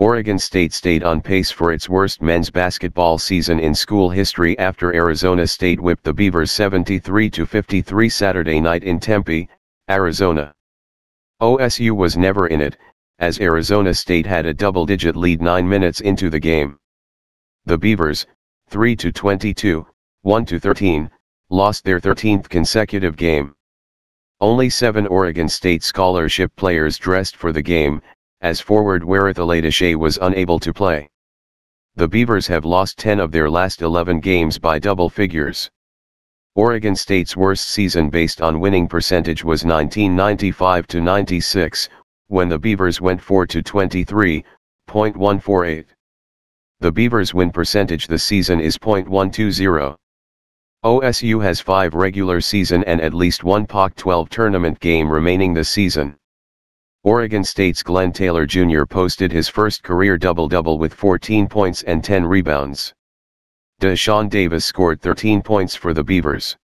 Oregon State stayed on pace for its worst men's basketball season in school history after Arizona State whipped the Beavers 73-53 Saturday night in Tempe, Arizona. OSU was never in it, as Arizona State had a double-digit lead 9 minutes into the game. The Beavers, 3-22, 1-13, lost their 13th consecutive game. Only seven Oregon State scholarship players dressed for the game, as forward Warith Alatishe was unable to play. The Beavers have lost 10 of their last 11 games by double figures. Oregon State's worst season based on winning percentage was 1995-96, when the Beavers went 4-23.148. The Beavers' win percentage this season is .120. OSU has five regular season and at least one Pac-12 tournament game remaining this season. Oregon State's Glenn Taylor Jr. posted his first career double-double with 14 points and 10 rebounds. Dashawn Davis scored 13 points for the Beavers.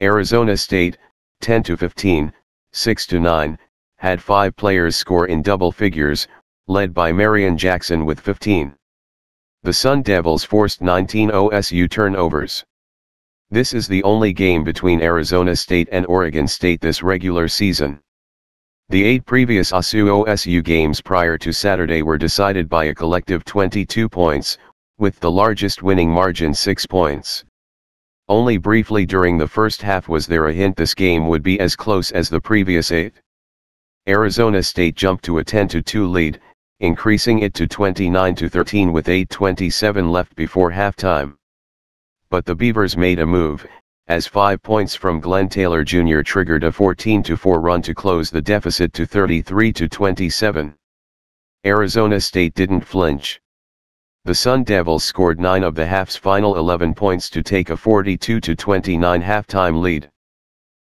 Arizona State, 10-15, 6-9, had five players score in double figures, led by Marreon Jackson with 15. The Sun Devils forced 19 OSU turnovers. This is the only game between Arizona State and Oregon State this regular season. The eight previous ASU-OSU games prior to Saturday were decided by a collective 22 points, with the largest winning margin 6 points. Only briefly during the first half was there a hint this game would be as close as the previous eight. Arizona State jumped to a 10-2 lead, increasing it to 29-13 with 8.27 left before halftime. But the Beavers made a move, as five points from Glenn Taylor Jr. triggered a 14-4 run to close the deficit to 33-27. Arizona State didn't flinch. The Sun Devils scored 9 of the half's final 11 points to take a 42-29 halftime lead.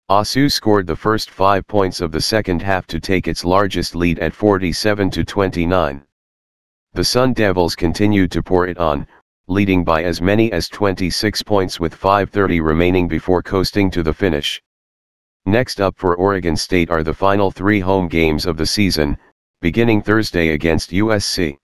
ASU scored the first 5 points of the second half to take its largest lead at 47-29. The Sun Devils continued to pour it on, leading by as many as 26 points with 5.30 remaining before coasting to the finish. Next up for Oregon State are the final three home games of the season, beginning Thursday against USC.